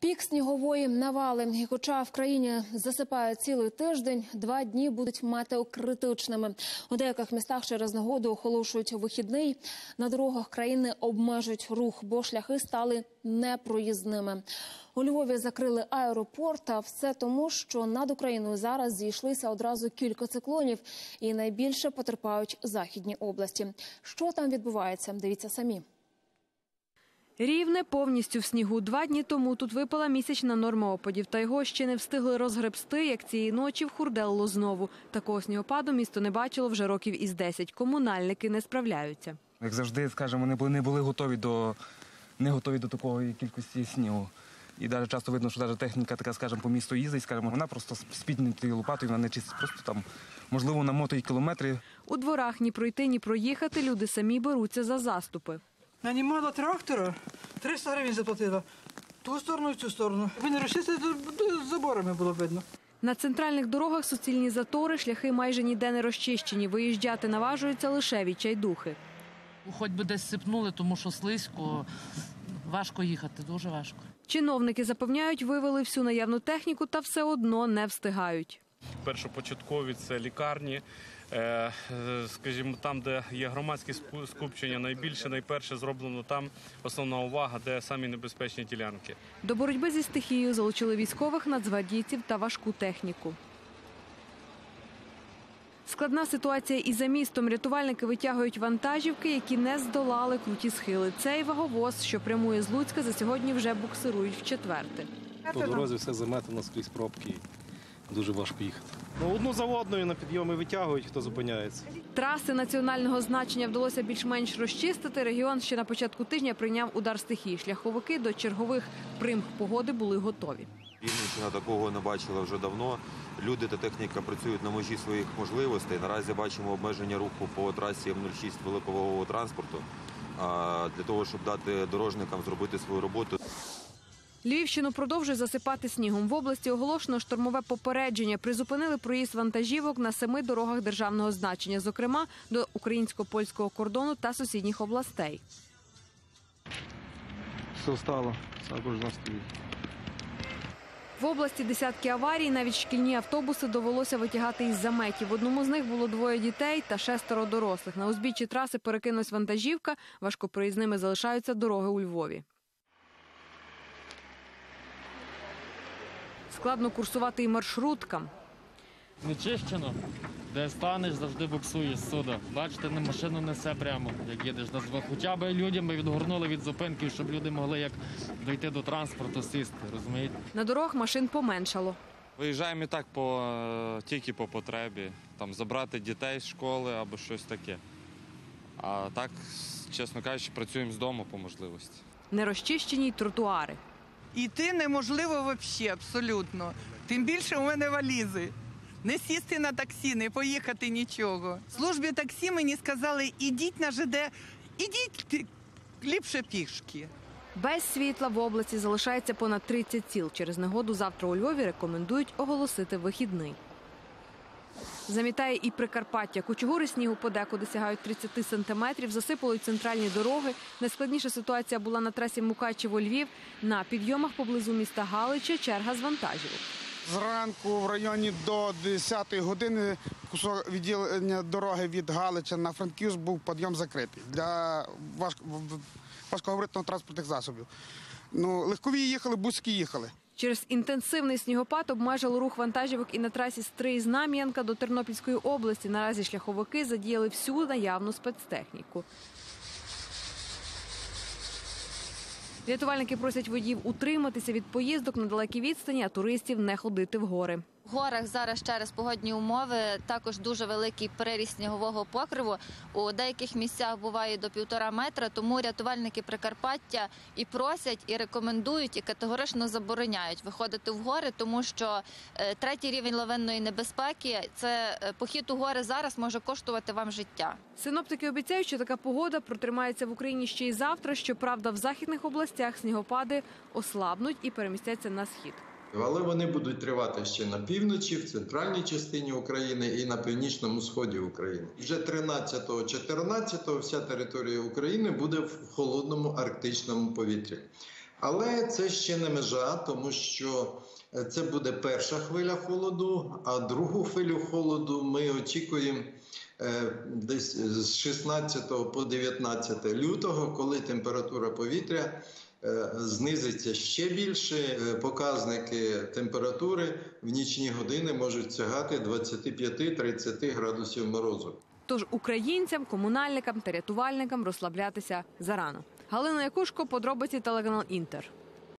Пік снігової навали. І хоча в країні засипає цілий тиждень, два дні будуть метеокритичними. У деяких містах через негоду оголошують вихідний. На дорогах країни обмежують рух, бо шляхи стали непроїзними. У Львові закрили аеропорт, а все тому, що над Україною зараз зійшлися одразу кілька циклонів, і найбільше потерпають західні області. Що там відбувається? Дивіться самі. Рівне повністю в снігу. Два дні тому тут випала місячна норма опадів, та його ще не встигли розгребсти, як цієї ночі вхурделило знову. Такого снігопаду місто не бачило вже років із 10. Комунальники не справляються. Як завжди, скажімо, вони були, не були готові до, не готові до такої кількості снігу. І навіть часто видно, що навіть техніка така, скажімо, по місту їздить, скажімо, вона просто спітнить тією лопатою, вона не чистить, просто там, можливо, намотує кілометри. У дворах ні пройти, ні проїхати люди самі беруться за заступи. Нанімала трактора, 300 гривень заплатила. Ту сторону і цю сторону. Ви не розчистили, то заборами було видно. На центральних дорогах суцільні затори, шляхи майже ніде не розчищені. Виїжджати наважуються лише відчайдухи. Хоч би десь сипнули, тому що слизько, важко їхати, дуже важко. Чиновники запевняють, вивели всю наявну техніку та все одно не встигають. Першопочаткові це лікарні. Е, Скажімо, там, де є громадські скупчення, найбільше, найперше зроблено там основна увага, де самі небезпечні ділянки. До боротьби зі стихією залучили військових, нацгвардійців та важку техніку. Складна ситуація і за містом. Рятувальники витягують вантажівки, які не здолали круті схили. Цей ваговоз, що прямує з Луцька, за сьогодні вже буксирують в четверте. По дорозі все заметено скрізь пробки. Дуже важко їхати. Ну, одну за одною на підйоми витягують, хто зупиняється. Траси національного значення вдалося більш-менш розчистити. Регіон ще на початку тижня прийняв удар стихії. Шляховики до чергових примх погоди були готові. Рівненщина такого не бачила вже давно. Люди та техніка працюють на межі своїх можливостей. Наразі бачимо обмеження руху по трасі М06 великовагового транспорту для того, щоб дати дорожникам зробити свою роботу. Львівщину продовжує засипати снігом. В області оголошено штормове попередження. Призупинили проїзд вантажівок на семи дорогах державного значення, зокрема до українсько-польського кордону та сусідніх областей. Все стало, також на стоїть. В області десятки аварій. Навіть шкільні автобуси довелося витягати із заметів. В одному з них було двоє дітей та шестеро дорослих. На узбіччі траси перекинулась вантажівка. Важкопроїзними залишаються дороги у Львові. Складно курсувати і маршруткам. Не чищено. Де станеш, завжди буксуєш сюди. Бачите, не машину несе прямо, як їдеш на звук. Хоча б людям би відгорнули від зупинки, щоб люди могли як дойти до транспорту, сісти, розумієте? На дорогах машин поменшало. Виїжджаємо і так по е, тільки по потребі, там забрати дітей з школи або щось таке. А так, чесно кажучи, працюємо з дому по можливості. Нерозчищені й тротуари. Іти неможливо взагалі, абсолютно. Тим більше у мене валізи. Не сісти на таксі, не поїхати нічого. В службі таксі мені сказали, ідіть на ЖД, ідіть ліпше пішки. Без світла в області залишається понад 30 сіл. Через негоду завтра у Львові рекомендують оголосити вихідний. Замітає і Прикарпаття. Кучугури снігу подекуди сягають 30 сантиметрів, засипали центральні дороги. Найскладніша ситуація була на трасі Мукачево-Львів. На підйомах поблизу міста Галича черга з вантажівок. Зранку в районі до 10-ї години кусок відділення дороги від Галича на Франківськ був підйом закритий для важко- важкогабаритного транспортних засобів. Ну, легкові їхали, бузькі їхали. Через інтенсивний снігопад обмежили рух вантажівок і на трасі стрий знам'янка до Тернопільської області. Наразі шляховики задіяли всю наявну спецтехніку. Рятувальники просять водіїв утриматися від поїздок на далекі відстані, а туристів не ходити в гори. Горах зараз через погодні умови також дуже великий приріст снігового покриву. У деяких місцях буває до півтора метра. Тому рятувальники Прикарпаття і просять, і рекомендують, і категорично забороняють виходити в гори, тому що е, третій рівень лавинної небезпеки це е, похід у гори зараз може коштувати вам життя. Синоптики обіцяють, що така погода протримається в Україні ще й завтра. Щоправда, в західних областях снігопади ослабнуть і перемістяться на схід. Але вони будуть тривати ще на півночі, в центральній частині України і на північному сході України. Вже 13-14 вся територія України буде в холодному арктичному повітрі. Але це ще не межа, тому що е, це буде перша хвиля холоду, а другу хвилю холоду ми очікуємо е, десь з 16 по 19 лютого, коли температура повітря знизиться ще більше. Е, Показники температури в нічні години можуть сягати 25-30 градусів морозу. Тож українцям, комунальникам та рятувальникам розслаблятися зарано. Галина Якушко, подробиці телеканал Інтер.